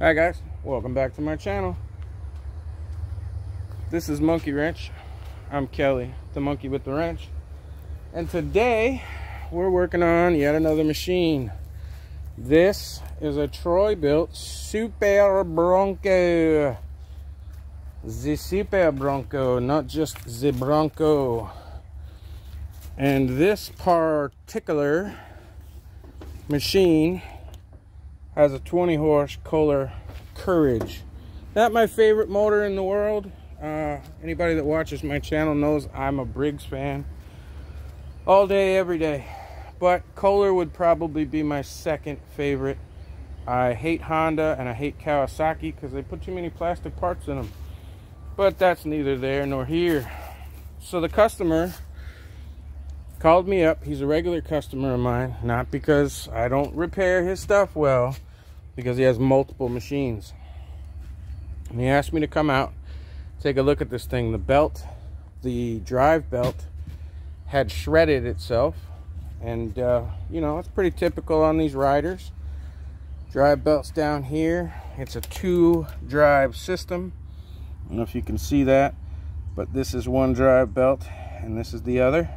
Hi guys, welcome back to my channel. This is Munky Wrench. I'm Kelly, the monkey with the wrench. And today we're working on yet another machine. This is a Troy Bilt Super Bronco. The Super Bronco, not just the Bronco. And this particular machine has a 20 horse Kohler Courage. Not my favorite motor in the world. Uh, anybody that watches my channel knows I'm a Briggs fan. All day, every day. But Kohler would probably be my second favorite. I hate Honda and I hate Kawasaki because they put too many plastic parts in them. But that's neither there nor here. So the customer called me up. He's a regular customer of mine. Not because I don't repair his stuff well because he has multiple machines. And he asked me to come out, take a look at this thing. The belt, the drive belt, had shredded itself. And, uh, you know, it's pretty typical on these riders. Drive belts down here. It's a two drive system. I don't know if you can see that, but this is one drive belt and this is the other.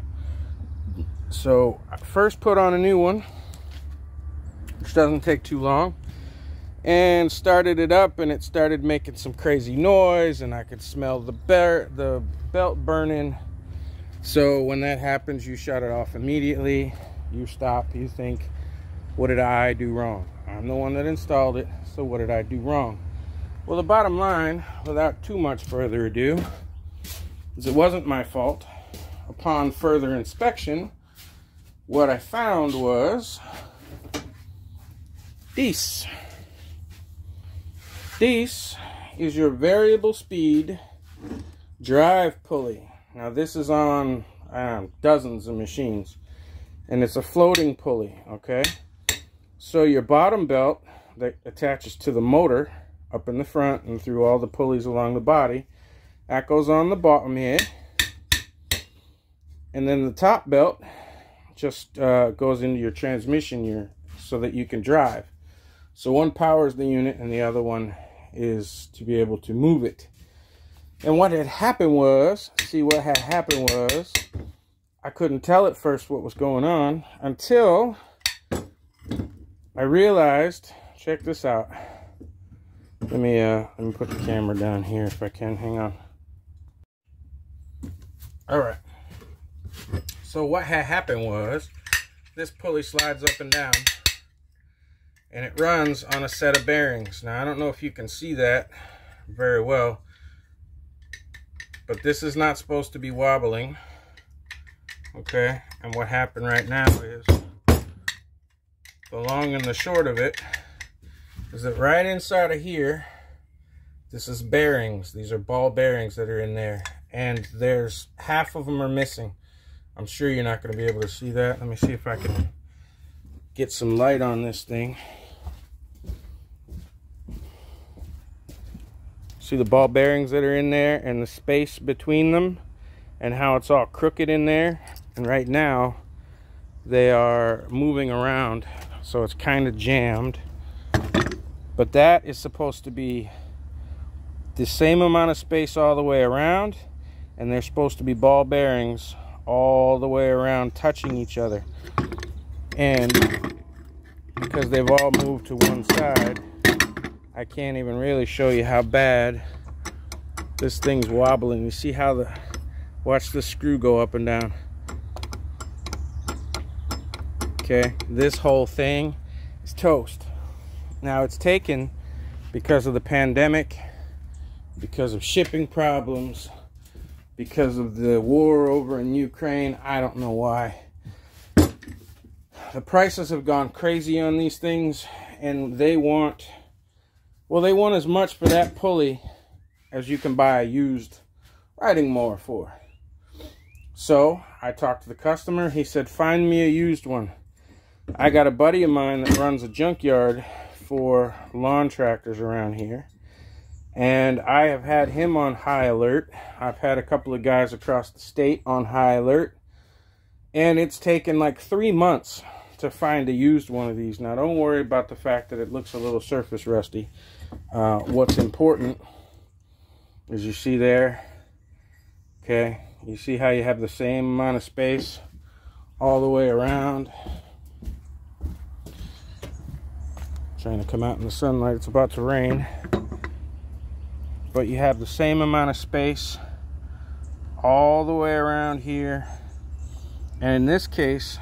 So I first put on a new one, which doesn't take too long and started it up and it started making some crazy noise and I could smell the, the belt burning. So when that happens, you shut it off immediately. You stop, you think, what did I do wrong? I'm the one that installed it, so what did I do wrong? Well, the bottom line, without too much further ado, is it wasn't my fault. Upon further inspection, what I found was this. This is your variable speed drive pulley. Now this is on um, dozens of machines and it's a floating pulley, okay? So your bottom belt that attaches to the motor up in the front and through all the pulleys along the body, that goes on the bottom here. And then the top belt just uh, goes into your transmission here so that you can drive. So one powers the unit and the other one is to be able to move it. And what had happened was, see what had happened was, I couldn't tell at first what was going on until I realized, check this out. Let me, uh, let me put the camera down here if I can, hang on. All right. So what had happened was, this pulley slides up and down and it runs on a set of bearings. Now, I don't know if you can see that very well, but this is not supposed to be wobbling, okay? And what happened right now is, the long and the short of it, is that right inside of here, this is bearings. These are ball bearings that are in there, and there's half of them are missing. I'm sure you're not going to be able to see that. Let me see if I can get some light on this thing. See the ball bearings that are in there and the space between them and how it's all crooked in there. And right now they are moving around so it's kind of jammed. But that is supposed to be the same amount of space all the way around and they're supposed to be ball bearings all the way around touching each other. And because they've all moved to one side, I can't even really show you how bad this thing's wobbling. You see how the, watch the screw go up and down. Okay, this whole thing is toast. Now it's taken because of the pandemic, because of shipping problems, because of the war over in Ukraine. I don't know why. The prices have gone crazy on these things and they want well, they want as much for that pulley as you can buy a used riding mower for. So I talked to the customer. He said, find me a used one. I got a buddy of mine that runs a junkyard for lawn tractors around here. And I have had him on high alert. I've had a couple of guys across the state on high alert. And it's taken like three months to find a used one of these. Now, don't worry about the fact that it looks a little surface rusty. Uh, what's important is you see there, okay, you see how you have the same amount of space all the way around. Trying to come out in the sunlight, it's about to rain. But you have the same amount of space all the way around here. And in this case,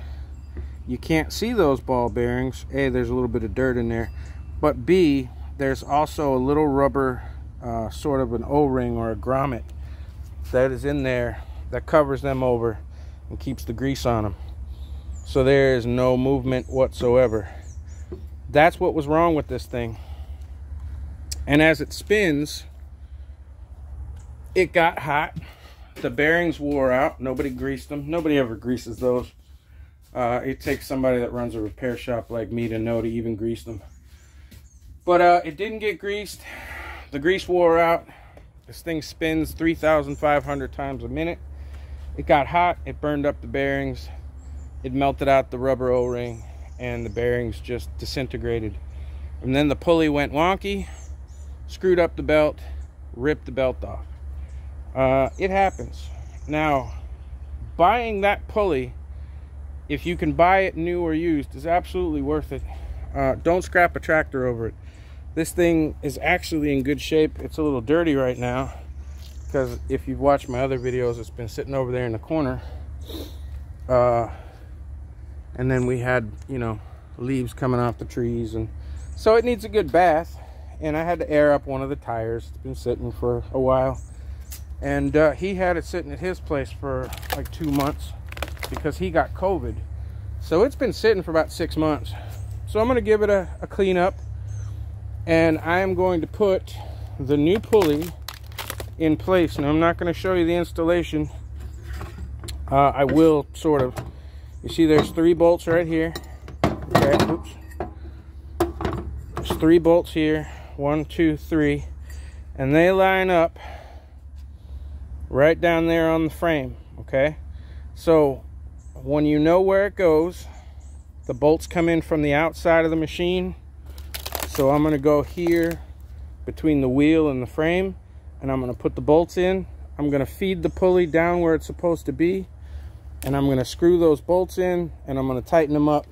you can't see those ball bearings. A, there's a little bit of dirt in there. But B, there's also a little rubber, uh, sort of an O-ring or a grommet that is in there that covers them over and keeps the grease on them. So there is no movement whatsoever. That's what was wrong with this thing. And as it spins, it got hot the bearings wore out. Nobody greased them. Nobody ever greases those. Uh, it takes somebody that runs a repair shop like me to know to even grease them. But uh, it didn't get greased. The grease wore out. This thing spins 3,500 times a minute. It got hot. It burned up the bearings. It melted out the rubber O-ring and the bearings just disintegrated. And then the pulley went wonky, screwed up the belt, ripped the belt off. Uh, it happens. Now, buying that pulley, if you can buy it new or used, is absolutely worth it. Uh, don't scrap a tractor over it. This thing is actually in good shape. It's a little dirty right now because if you've watched my other videos, it's been sitting over there in the corner. Uh, and then we had, you know, leaves coming off the trees. and So it needs a good bath. And I had to air up one of the tires. It's been sitting for a while and uh, he had it sitting at his place for like two months because he got COVID. So it's been sitting for about six months. So I'm going to give it a, a clean up and I am going to put the new pulley in place. Now I'm not going to show you the installation. Uh, I will sort of. You see there's three bolts right here. Okay, oops. There's three bolts here. One, two, three. And they line up right down there on the frame okay so when you know where it goes the bolts come in from the outside of the machine so I'm to go here between the wheel and the frame and I'm to put the bolts in I'm to feed the pulley down where it's supposed to be and I'm to screw those bolts in and I'm to tighten them up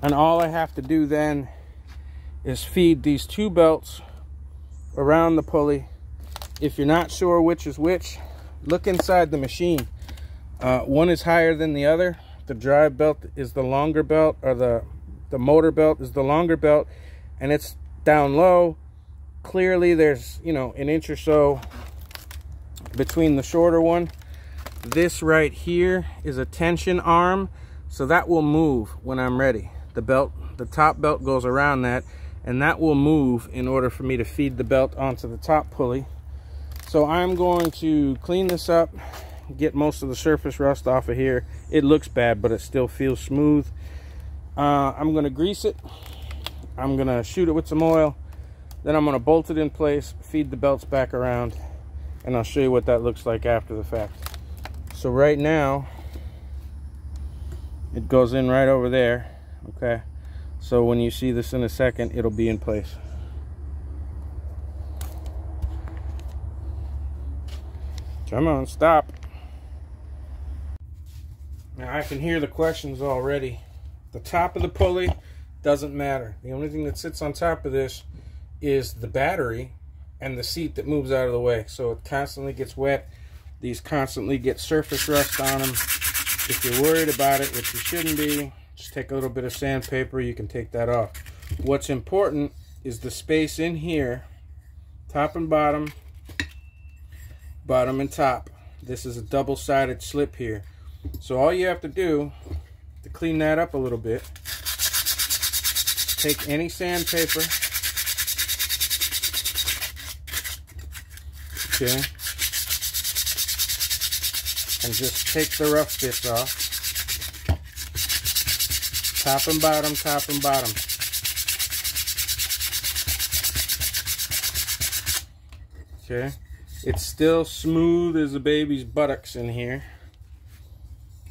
and all I have to do then is feed these two belts around the pulley if you're not sure which is which, look inside the machine. Uh, one is higher than the other. The drive belt is the longer belt, or the, the motor belt is the longer belt, and it's down low. Clearly, there's, you know, an inch or so between the shorter one. This right here is a tension arm, so that will move when I'm ready. The belt, the top belt goes around that, and that will move in order for me to feed the belt onto the top pulley. So I'm going to clean this up, get most of the surface rust off of here. It looks bad, but it still feels smooth. Uh, I'm going to grease it. I'm to shoot it with some oil. Then I'm to bolt it in place, feed the belts back around, and I'll show you what that looks like after the fact. So right now, it goes in right over there, okay? So when you see this in a second, it'll be in place. Come on, stop. Now I can hear the questions already. The top of the pulley doesn't matter. The only thing that sits on top of this is the battery and the seat that moves out of the way. So it constantly gets wet. These constantly get surface rust on them. If you're worried about it, which you shouldn't be, just take a little bit of sandpaper. You can take that off. What's important is the space in here, top and bottom, bottom and top. This is a double-sided slip here. So all you have to do to clean that up a little bit, take any sandpaper, okay, and just take the rough bits off. Top and bottom, top and bottom. Okay. It's still smooth as a baby's buttocks in here.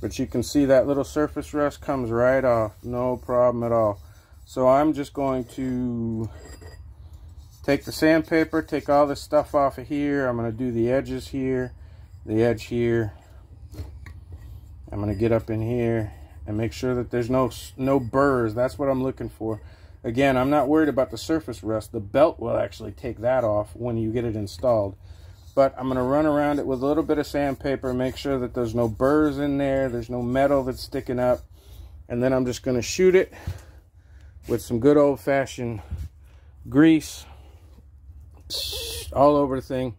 But you can see that little surface rust comes right off. No problem at all. So I'm just going to take the sandpaper, take all this stuff off of here. I'm going to do the edges here, the edge here. I'm going to get up in here and make sure that there's no no burrs. That's what I'm looking for. Again, I'm not worried about the surface rust. The belt will actually take that off when you get it installed. But I'm going to run around it with a little bit of sandpaper, make sure that there's no burrs in there, there's no metal that's sticking up. And then I'm just going to shoot it with some good old-fashioned grease all over the thing.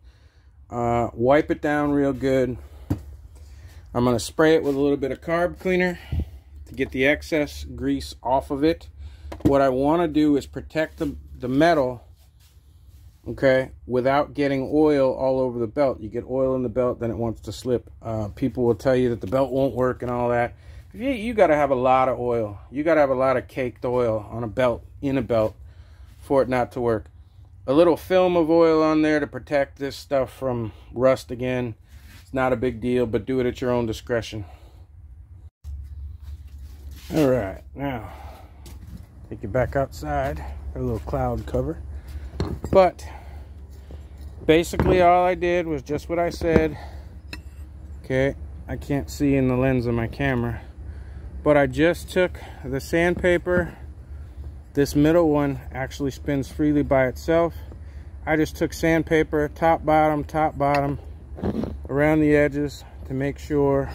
Uh, wipe it down real good. I'm going to spray it with a little bit of carb cleaner to get the excess grease off of it. What I want to do is protect the, the metal, okay, without getting oil all over the belt. You get oil in the belt, then it wants to slip. Uh, people will tell you that the belt won't work and all that. You, you got to have a lot of oil. You got to have a lot of caked oil on a belt, in a belt, for it not to work. A little film of oil on there to protect this stuff from rust again. It's not a big deal, but do it at your own discretion. All right, now take you back outside. A little cloud cover. But basically all I did was just what I said. Okay, I can't see in the lens of my camera. But I just took the sandpaper. This middle one actually spins freely by itself. I just took sandpaper, top, bottom, top, bottom, around the edges to make sure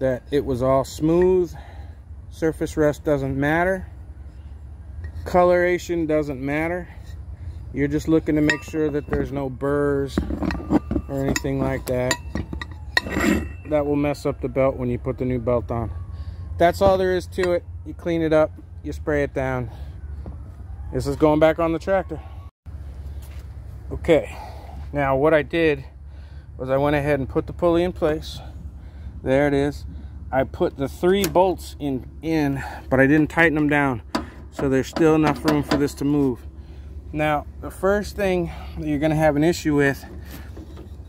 that it was all smooth. Surface rust doesn't matter. Coloration doesn't matter. You're just looking to make sure that there's no burrs or anything like that. That will mess up the belt when you put the new belt on. That's all there is to it. You clean it up, you spray it down. This is going back on the tractor. Okay, now what I did was I went ahead and put the pulley in place. There it is. I put the three bolts in, in, but I didn't tighten them down. So there's still enough room for this to move. Now, the first thing that you're gonna have an issue with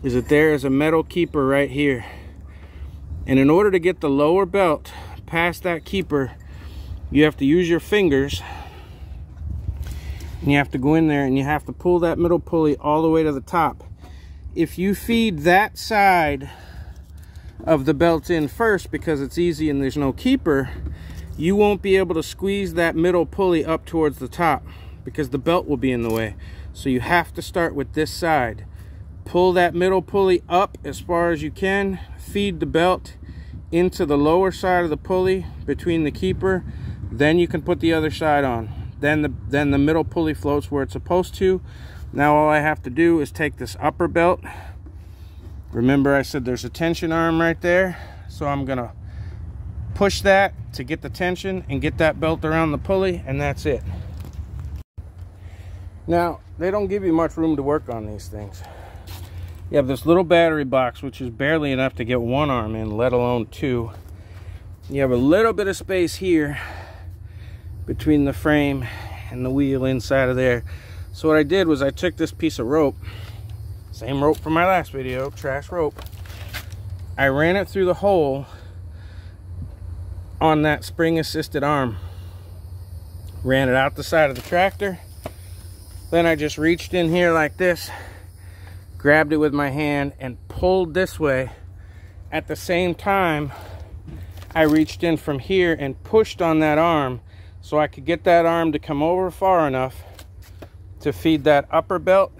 is that there is a metal keeper right here. And in order to get the lower belt past that keeper, you have to use your fingers and you have to go in there and you have to pull that middle pulley all the way to the top. If you feed that side of the belt in first because it's easy and there's no keeper, you won't be able to squeeze that middle pulley up towards the top because the belt will be in the way. So you have to start with this side. Pull that middle pulley up as far as you can, feed the belt into the lower side of the pulley between the keeper, then you can put the other side on. Then the, then the middle pulley floats where it's supposed to. Now all I have to do is take this upper belt Remember I said there's a tension arm right there. So I'm gonna push that to get the tension and get that belt around the pulley and that's it. Now, they don't give you much room to work on these things. You have this little battery box, which is barely enough to get one arm in, let alone two. You have a little bit of space here between the frame and the wheel inside of there. So what I did was I took this piece of rope same rope from my last video, trash rope. I ran it through the hole on that spring assisted arm. Ran it out the side of the tractor. Then I just reached in here like this, grabbed it with my hand and pulled this way. At the same time, I reached in from here and pushed on that arm so I could get that arm to come over far enough to feed that upper belt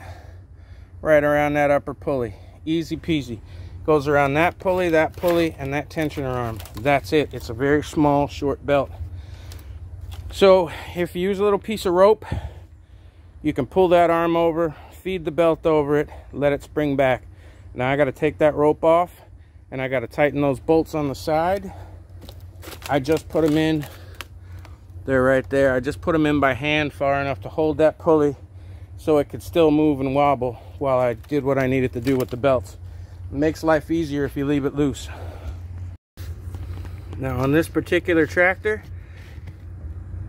right around that upper pulley. Easy peasy. Goes around that pulley, that pulley, and that tensioner arm. That's it. It's a very small, short belt. So if you use a little piece of rope, you can pull that arm over, feed the belt over it, let it spring back. Now I got to take that rope off and I got to tighten those bolts on the side. I just put them in. They're right there. I just put them in by hand far enough to hold that pulley so it could still move and wobble while I did what I needed to do with the belts. It makes life easier if you leave it loose. Now on this particular tractor,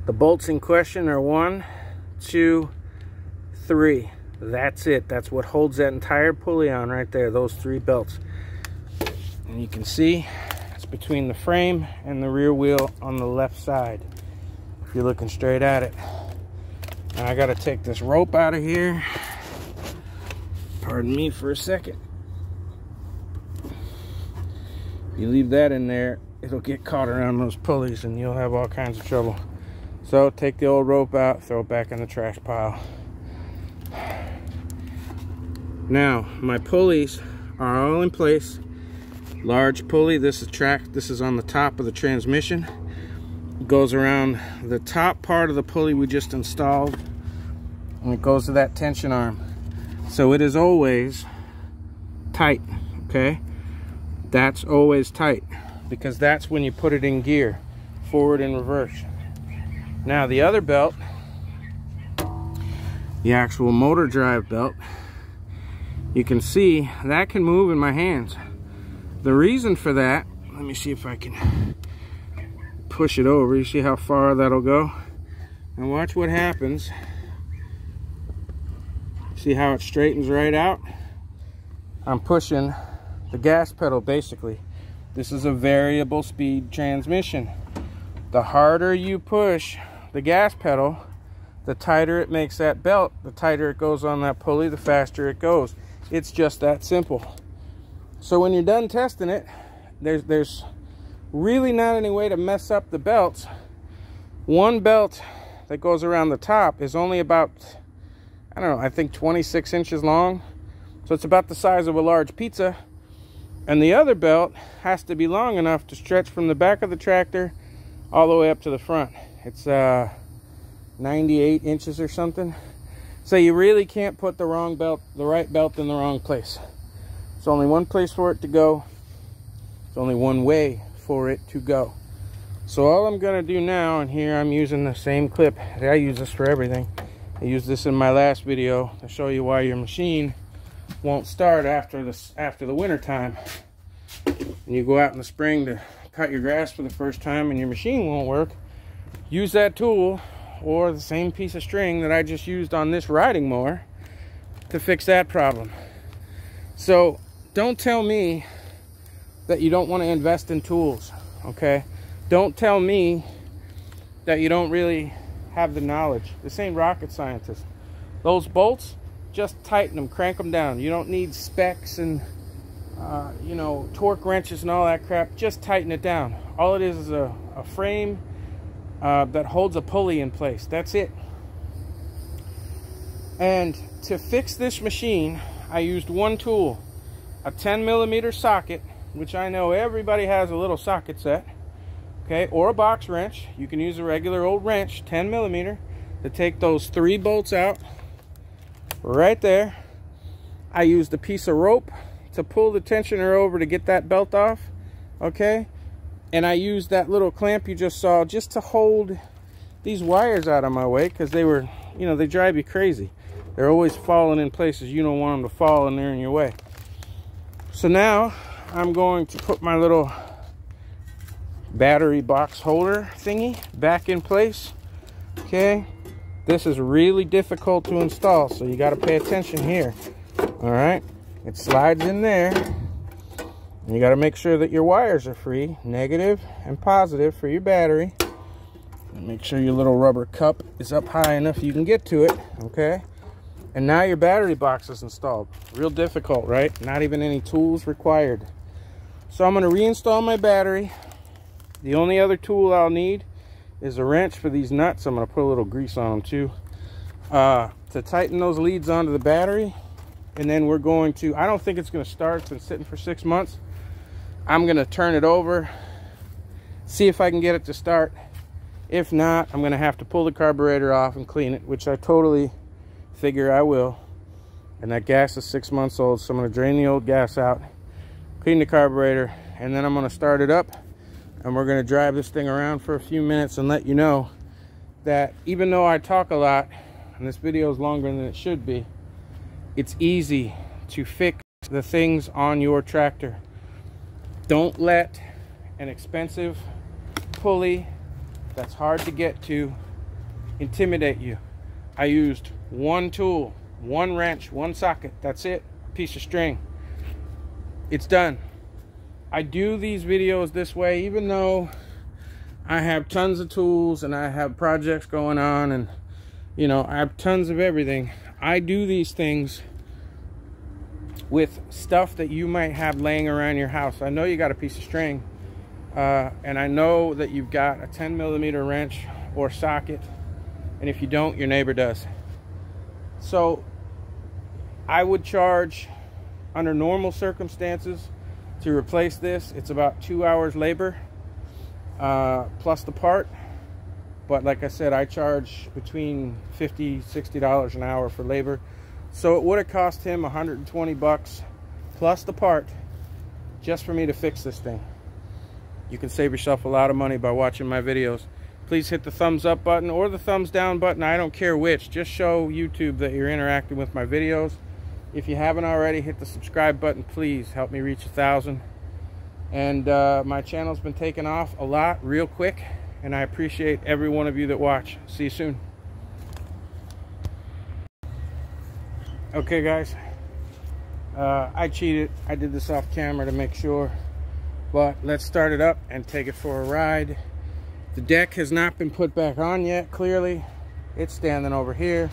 the bolts in question are one, two, three. That's it. That's what holds that entire pulley on right there, those three belts. And you can see it's between the frame and the rear wheel on the left side. If you're looking straight at it. Now I gotta take this rope out of here. Pardon me for a second. You leave that in there, it'll get caught around those pulleys and you'll have all kinds of trouble. So take the old rope out, throw it back in the trash pile. Now, my pulleys are all in place. Large pulley, this is track, this is on the top of the transmission. It goes around the top part of the pulley we just installed and it goes to that tension arm. So it is always tight, okay? That's always tight because that's when you put it in gear, forward and reverse. Now the other belt, the actual motor drive belt, you can see that can move in my hands. The reason for that, let me see if I can push it over. You see how far that'll go? And watch what happens. See how it straightens right out? I'm pushing the gas pedal basically. This is a variable speed transmission. The harder you push the gas pedal, the tighter it makes that belt, the tighter it goes on that pulley, the faster it goes. It's just that simple. So when you're done testing it, there's, there's really not any way to mess up the belts. One belt that goes around the top is only about, I don't know, I think 26 inches long. So it's about the size of a large pizza. And the other belt has to be long enough to stretch from the back of the tractor all the way up to the front. It's uh, 98 inches or something. So you really can't put the wrong belt, the right belt in the wrong place. It's only one place for it to go. It's only one way for it to go. So all I'm gonna do now, and here I'm using the same clip. I use this for everything. I used this in my last video to show you why your machine won't start after this after the winter time. And you go out in the spring to cut your grass for the first time and your machine won't work. Use that tool or the same piece of string that I just used on this riding mower to fix that problem. So don't tell me that you don't want to invest in tools, okay? Don't tell me that you don't really have the knowledge. This ain't rocket scientist. Those bolts, just tighten them, crank them down. You don't need specs and, uh, you know, torque wrenches and all that crap. Just tighten it down. All it is is a, a frame uh, that holds a pulley in place. That's it. And to fix this machine, I used one tool, a 10 millimeter socket, which I know everybody has a little socket set, okay, or a box wrench. You can use a regular old wrench, 10 millimeter, to take those three bolts out right there. I used a piece of rope to pull the tensioner over to get that belt off, okay? And I used that little clamp you just saw just to hold these wires out of my way because they were, you know, they drive you crazy. They're always falling in places you don't want them to fall and they're in your way. So now I'm going to put my little battery box holder thingy back in place. Okay. This is really difficult to install, so you got to pay attention here. All right. It slides in there you got to make sure that your wires are free, negative and positive for your battery. And make sure your little rubber cup is up high enough you can get to it, okay? And now your battery box is installed. Real difficult, right? Not even any tools required. So I'm going to reinstall my battery. The only other tool I'll need is a wrench for these nuts. I'm going to put a little grease on them too. Uh, to tighten those leads onto the battery. And then we're going to, I don't think it's going to start. It's been sitting for six months. I'm gonna turn it over, see if I can get it to start. If not, I'm gonna have to pull the carburetor off and clean it, which I totally figure I will. And that gas is six months old, so I'm gonna drain the old gas out, clean the carburetor, and then I'm gonna start it up and we're gonna drive this thing around for a few minutes and let you know that even though I talk a lot, and this video is longer than it should be, it's easy to fix the things on your tractor. Don't let an expensive pulley that's hard to get to intimidate you. I used one tool, one wrench, one socket. That's it. Piece of string. It's done. I do these videos this way, even though I have tons of tools and I have projects going on and, you know, I have tons of everything. I do these things with stuff that you might have laying around your house. I know you got a piece of string, uh, and I know that you've got a 10 millimeter wrench or socket, and if you don't, your neighbor does. So I would charge under normal circumstances to replace this. It's about two hours labor uh, plus the part. But like I said, I charge between 50 $60 an hour for labor. So it would have cost him 120 bucks plus the part just for me to fix this thing. You can save yourself a lot of money by watching my videos. Please hit the thumbs up button or the thumbs down button. I don't care which. Just show YouTube that you're interacting with my videos. If you haven't already, hit the subscribe button. Please help me reach a thousand. And uh, my channel's been taking off a lot real quick. And I appreciate every one of you that watch. See you soon. Okay, guys. Uh, I cheated. I did this off camera to make sure. But let's start it up and take it for a ride. The deck has not been put back on yet, clearly. It's standing over here.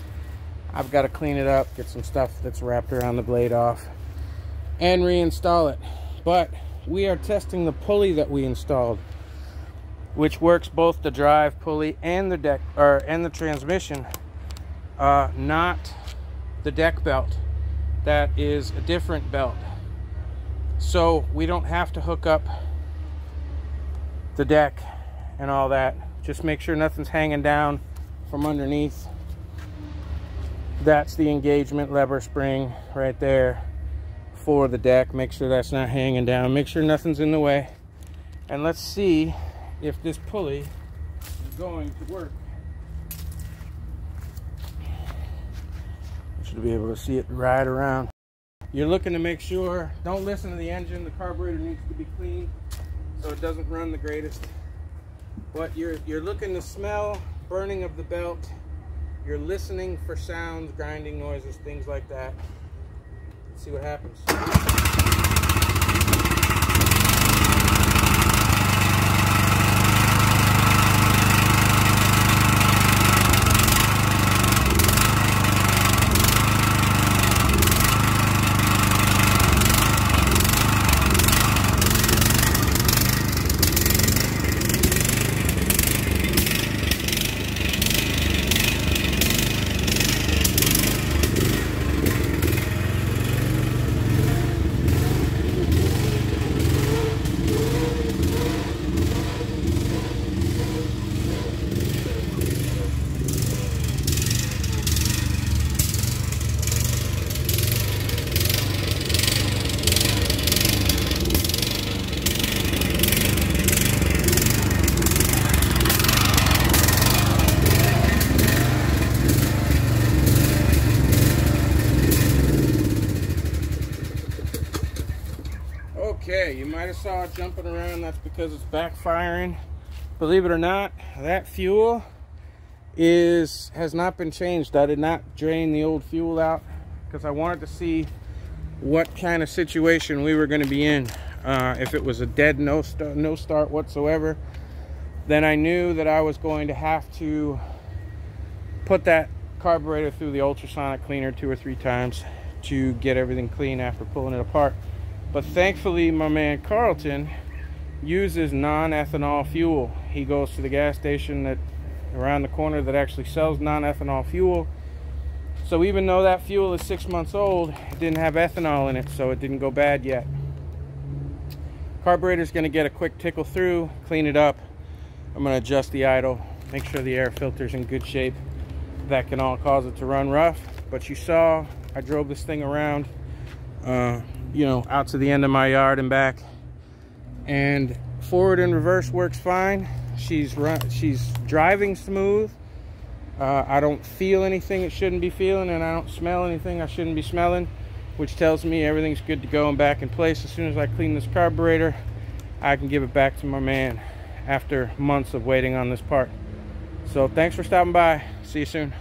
I've got to clean it up, get some stuff that's wrapped around the blade off, and reinstall it. But we are testing the pulley that we installed, which works both the drive pulley and the deck or and the transmission, uh, not the deck belt that is a different belt. So we don't have to hook up the deck and all that. Just make sure nothing's hanging down from underneath. That's the engagement lever spring right there for the deck. Make sure that's not hanging down. Make sure nothing's in the way. And let's see if this pulley is going to work should be able to see it right around. You're looking to make sure, don't listen to the engine, the carburetor needs to be clean so it doesn't run the greatest. But you're, you're looking to smell burning of the belt. You're listening for sounds, grinding noises, things like that. Let's see what happens. Okay, you might have saw it jumping around. That's because it's backfiring. Believe it or not, that fuel is has not been changed. I did not drain the old fuel out because I wanted to see what kind of situation we were going to be in. Uh, if it was a dead no, start, no start whatsoever, then I knew that I was going to have to put that carburetor through the ultrasonic cleaner two or three times to get everything clean after pulling it apart. But thankfully, my man Carlton uses non-ethanol fuel. He goes to the gas station that around the corner that actually sells non-ethanol fuel. So even though that fuel is six months old, it didn't have ethanol in it, so it didn't go bad yet. Carburetor's gonna get a quick tickle through, clean it up. I'm gonna adjust the idle, make sure the air filter's in good shape. That can all cause it to run rough. But you saw, I drove this thing around. Uh, you know, out to the end of my yard and back. And forward and reverse works fine. She's run, she's driving smooth. Uh, I don't feel anything it shouldn't be feeling, and I don't smell anything I shouldn't be smelling, which tells me everything's good to go and back in place. As soon as I clean this carburetor, I can give it back to my man after months of waiting on this part. So thanks for stopping by. See you soon.